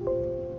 you.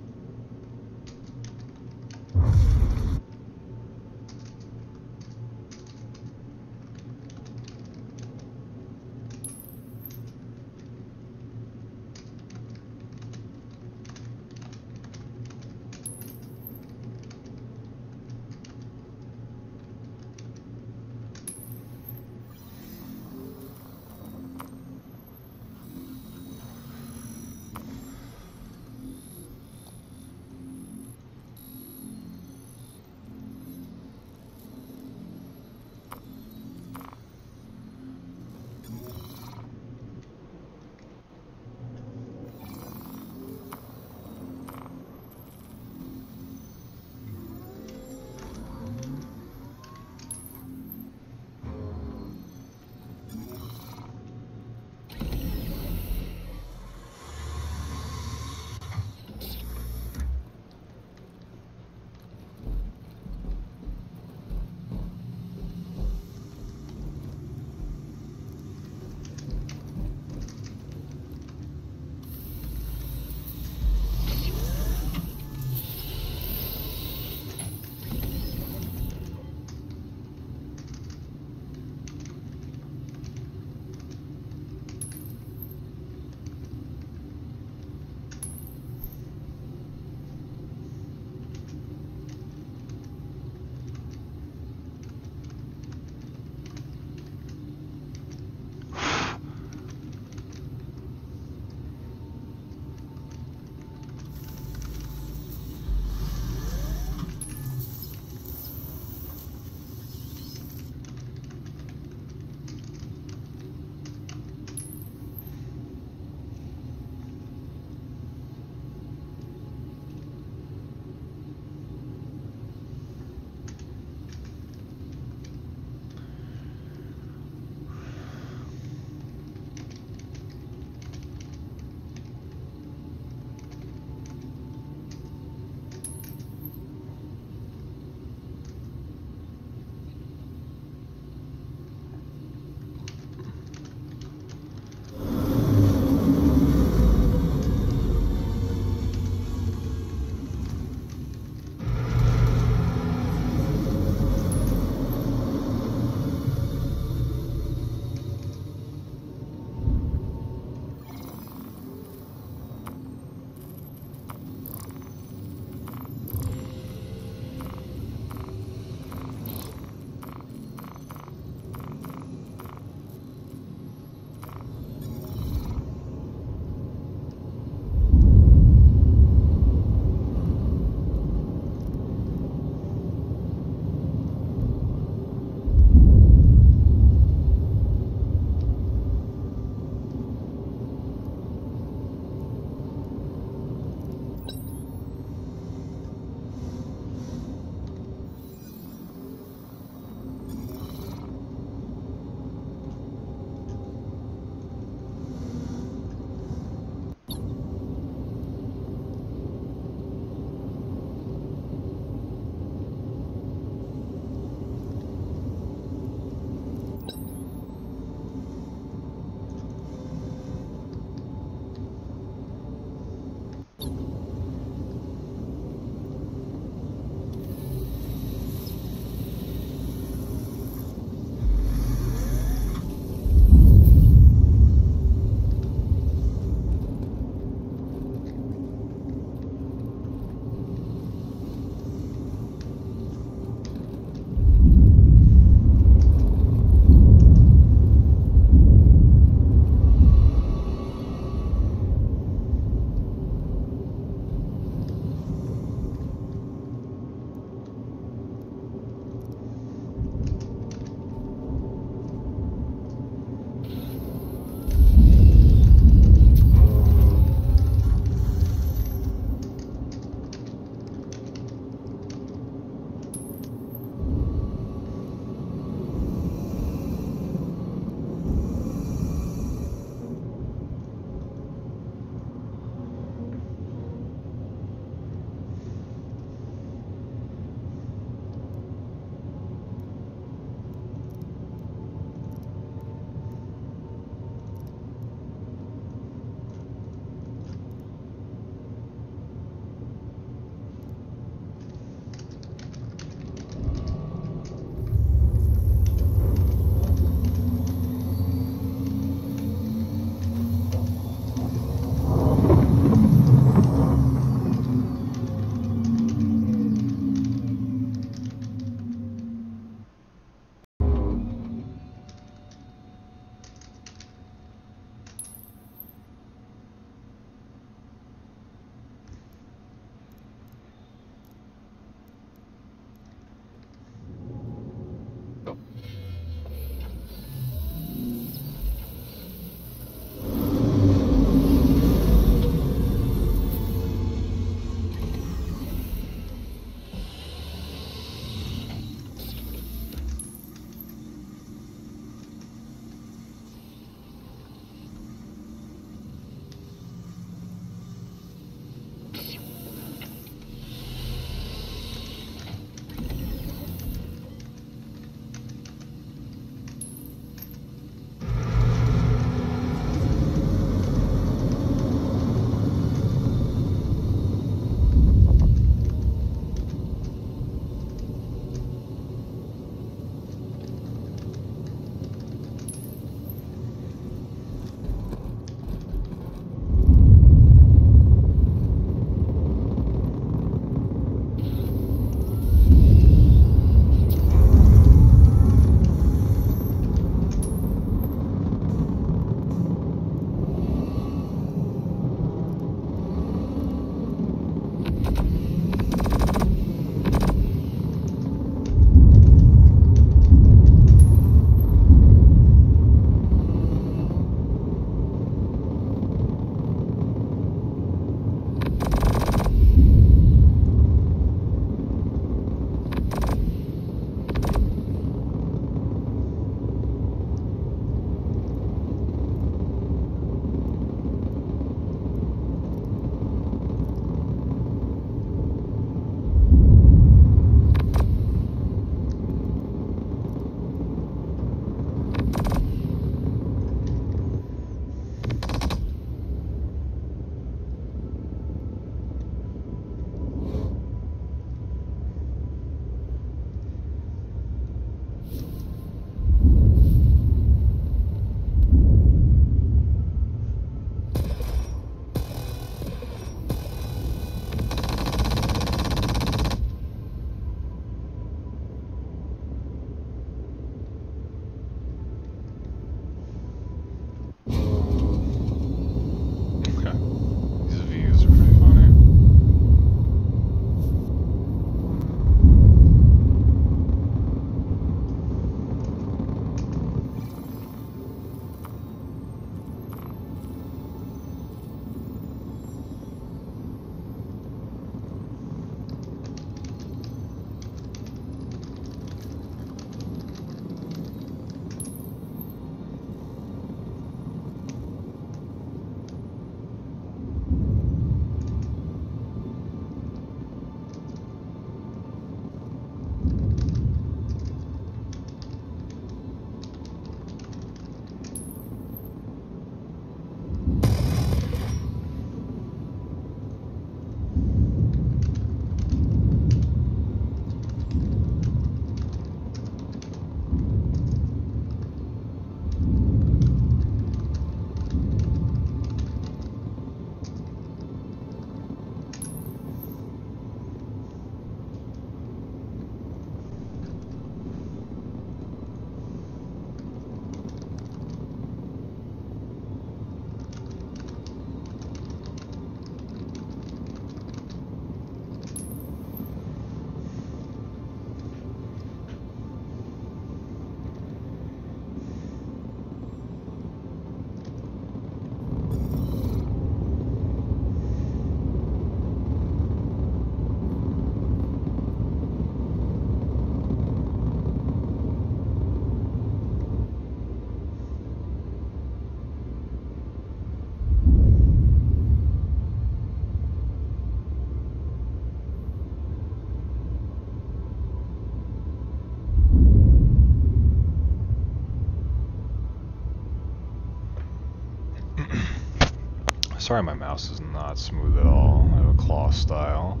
Sorry my mouse is not smooth at all. I have a claw style.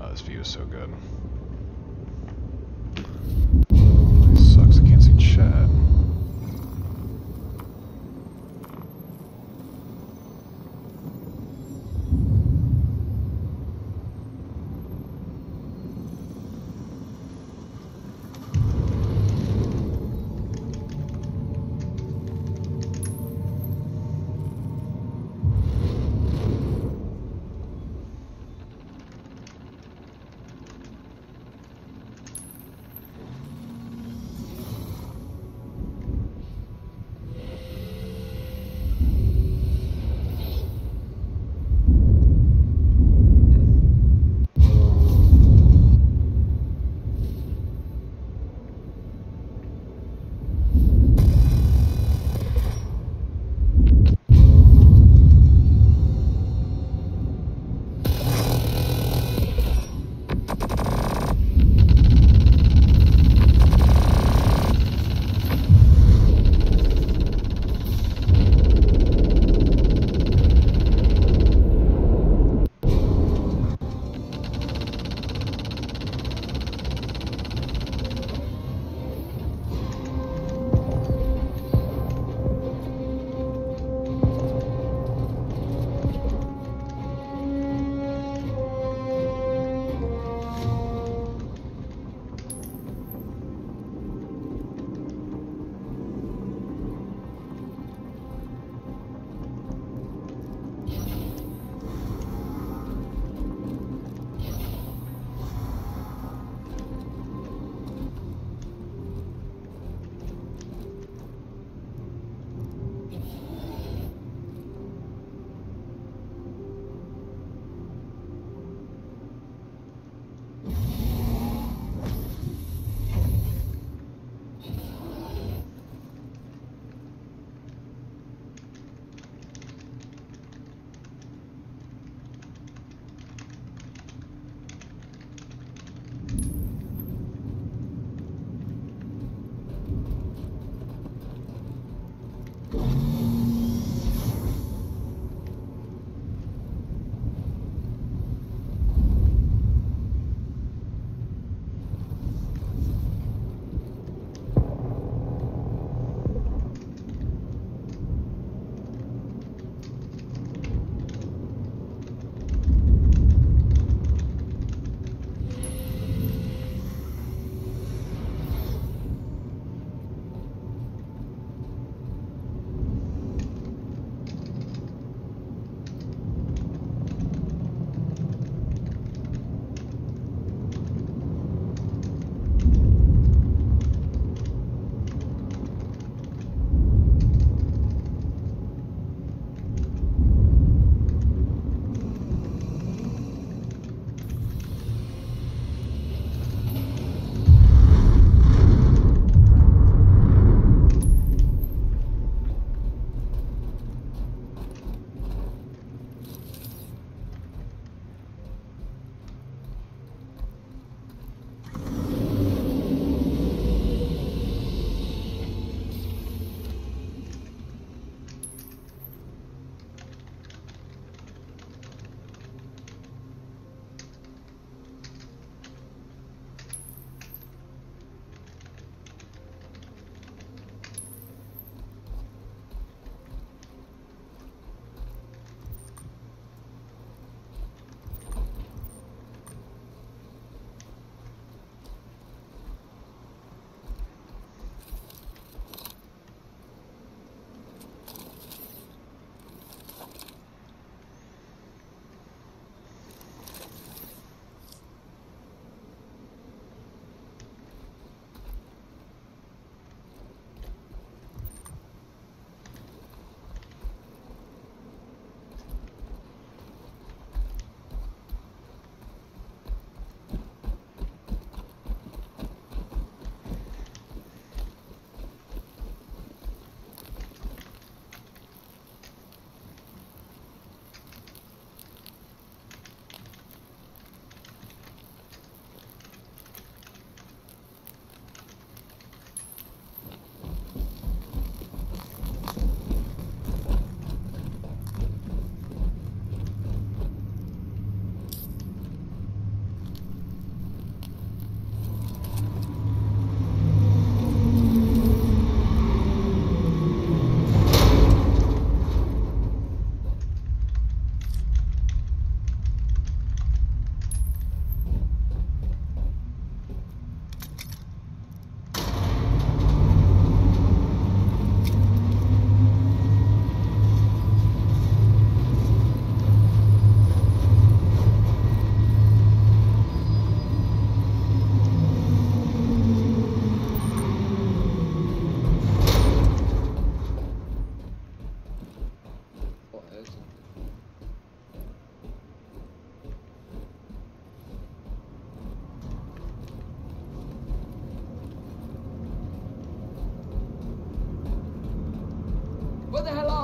Oh, this view is so good. Sucks, I can't see chat.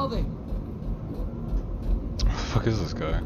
They? What the fuck is this guy?